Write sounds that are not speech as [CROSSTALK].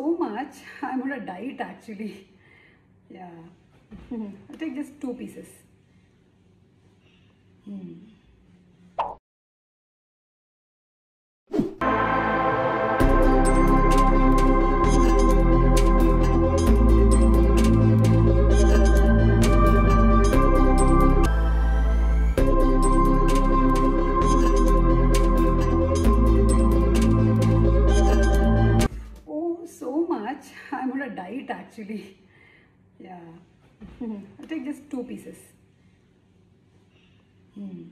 much. [LAUGHS] I'm on a diet actually. Yeah. [LAUGHS] I'll take just two pieces. Much. [LAUGHS] I'm on a diet actually. Yeah. [LAUGHS] I'll take just two pieces. Hmm.